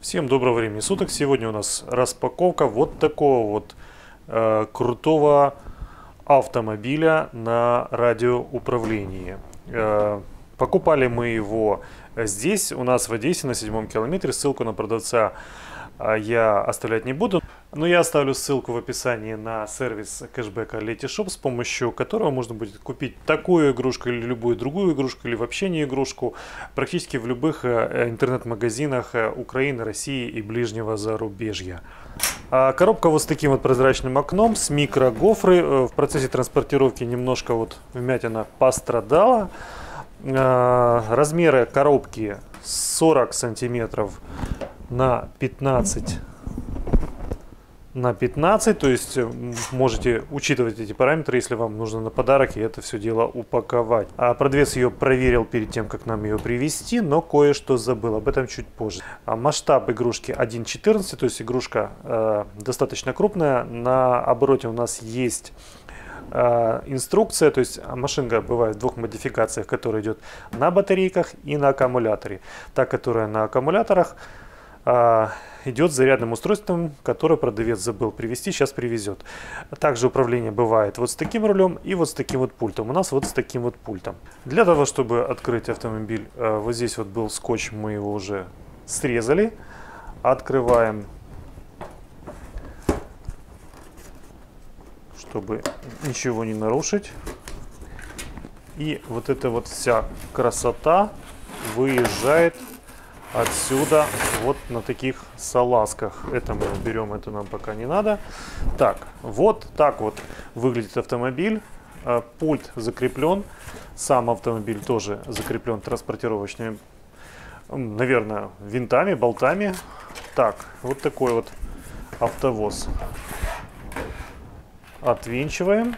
Всем доброго времени суток. Сегодня у нас распаковка вот такого вот э, крутого автомобиля на радиоуправлении. Э, покупали мы его здесь, у нас в Одессе на седьмом километре. Ссылку на продавца э, я оставлять не буду. Но я оставлю ссылку в описании на сервис кэшбэка Letysshop, с помощью которого можно будет купить такую игрушку или любую другую игрушку, или вообще не игрушку, практически в любых э, интернет-магазинах э, Украины, России и ближнего зарубежья. А коробка вот с таким вот прозрачным окном, с микрогофры. Э, в процессе транспортировки немножко вот вмятина пострадала. Размеры коробки 40 сантиметров на 15 на 15, то есть э, можете учитывать эти параметры, если вам нужно на подарок и это все дело упаковать. А продавец ее проверил перед тем, как нам ее привезти, но кое-что забыл, об этом чуть позже. А масштаб игрушки 1.14, то есть игрушка э, достаточно крупная. На обороте у нас есть э, инструкция, то есть машинка бывает в двух модификациях, которая идет на батарейках и на аккумуляторе. Та, которая на аккумуляторах, идет с зарядным устройством, которое продавец забыл привезти, сейчас привезет. Также управление бывает вот с таким рулем и вот с таким вот пультом. У нас вот с таким вот пультом. Для того, чтобы открыть автомобиль, э, вот здесь вот был скотч, мы его уже срезали. Открываем, чтобы ничего не нарушить. И вот эта вот вся красота выезжает отсюда вот на таких салазках. Это мы берем, это нам пока не надо. Так, вот так вот выглядит автомобиль. А, пульт закреплен. Сам автомобиль тоже закреплен транспортировочными, наверное, винтами, болтами. Так, вот такой вот автовоз. Отвинчиваем.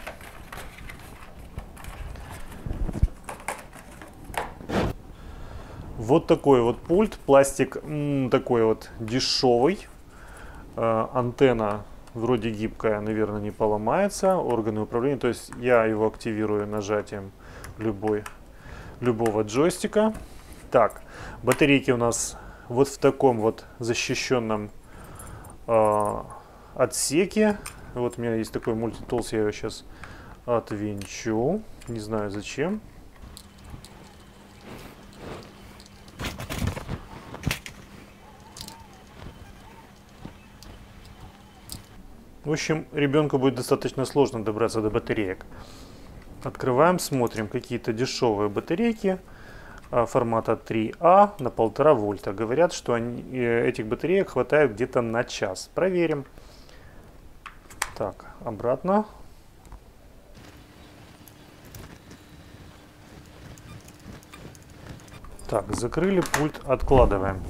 Вот такой вот пульт, пластик такой вот дешевый, э, антенна вроде гибкая, наверное, не поломается, органы управления, то есть я его активирую нажатием любой, любого джойстика. Так, батарейки у нас вот в таком вот защищенном э, отсеке. Вот у меня есть такой мультитулс, я его сейчас отвинчу, не знаю зачем. В общем, ребенку будет достаточно сложно добраться до батареек. Открываем, смотрим какие-то дешевые батарейки а, формата 3А на 1,5 вольта. Говорят, что они, э, этих батареек хватает где-то на час. Проверим. Так, обратно. Так, закрыли пульт, откладываем.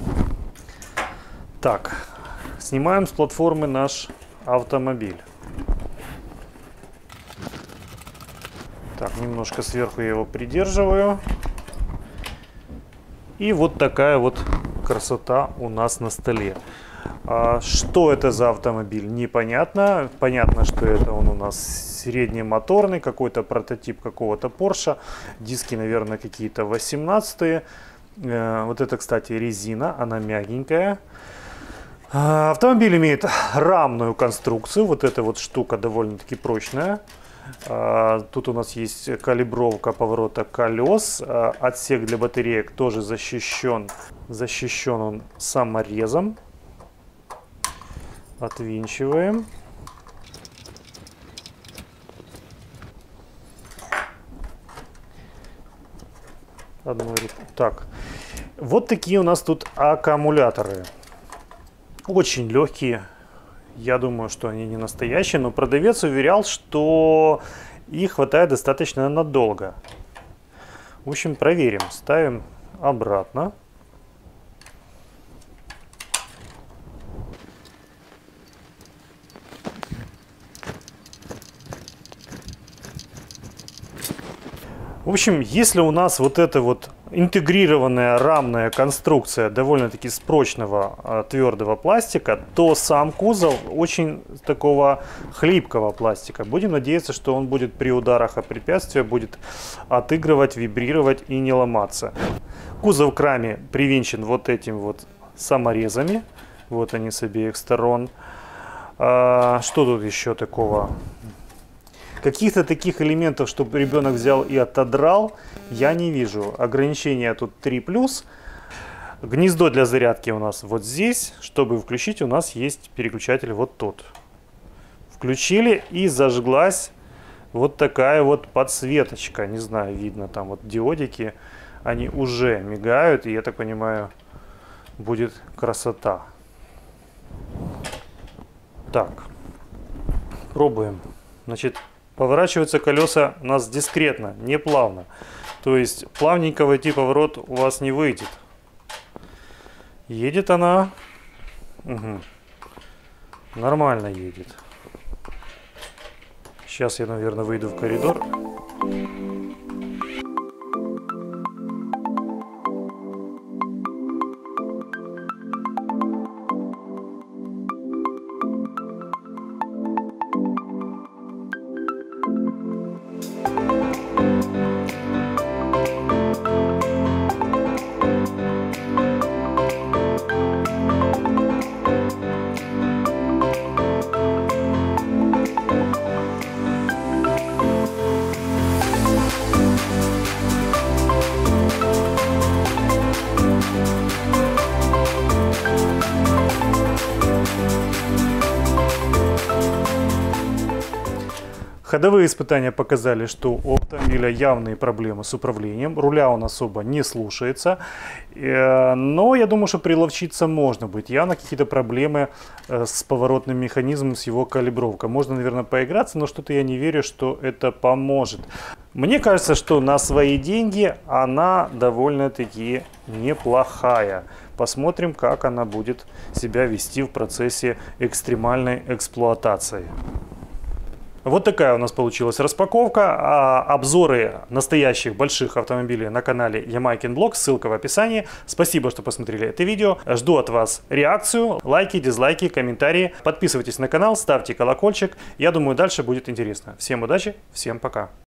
Так, снимаем с платформы наш автомобиль. Так, немножко сверху я его придерживаю. И вот такая вот красота у нас на столе. А что это за автомобиль, непонятно. Понятно, что это он у нас среднемоторный, какой-то прототип какого-то Porsche. Диски, наверное, какие-то 18 -е. Э, вот это, кстати, резина, она мягенькая. А, автомобиль имеет рамную конструкцию. Вот эта вот штука довольно-таки прочная. А, тут у нас есть калибровка поворота колес. А, отсек для батареек тоже защищен. Защищен он саморезом. Отвинчиваем. Одной Так. Вот такие у нас тут аккумуляторы очень легкие. Я думаю, что они не настоящие, но продавец уверял, что их хватает достаточно надолго. В общем, проверим. Ставим обратно. В общем, если у нас вот эта вот интегрированная рамная конструкция довольно-таки с прочного а, твердого пластика, то сам кузов очень такого хлипкого пластика. Будем надеяться, что он будет при ударах о препятствие будет отыгрывать, вибрировать и не ломаться. Кузов к раме привинчен вот этим вот саморезами. Вот они с обеих сторон. А, что тут еще такого? Каких-то таких элементов, чтобы ребенок взял и отодрал, я не вижу. Ограничения тут 3+. Гнездо для зарядки у нас вот здесь. Чтобы включить, у нас есть переключатель вот тут. Включили и зажглась вот такая вот подсветочка. Не знаю, видно там вот диодики. Они уже мигают, и я так понимаю, будет красота. Так, пробуем. Значит, Поворачиваются колеса у нас дискретно, не плавно. То есть плавненько войти поворот у вас не выйдет. Едет она. Угу. Нормально едет. Сейчас я, наверное, выйду в коридор. Ходовые испытания показали, что у автомобиля явные проблемы с управлением. Руля он особо не слушается. Э, но я думаю, что приловчиться можно быть. Явно какие-то проблемы э, с поворотным механизмом, с его калибровкой. Можно, наверное, поиграться, но что-то я не верю, что это поможет. Мне кажется, что на свои деньги она довольно-таки неплохая. Посмотрим, как она будет себя вести в процессе экстремальной эксплуатации. Вот такая у нас получилась распаковка. А, обзоры настоящих больших автомобилей на канале Ямайкин Блог. Ссылка в описании. Спасибо, что посмотрели это видео. Жду от вас реакцию, лайки, дизлайки, комментарии. Подписывайтесь на канал, ставьте колокольчик. Я думаю, дальше будет интересно. Всем удачи, всем пока.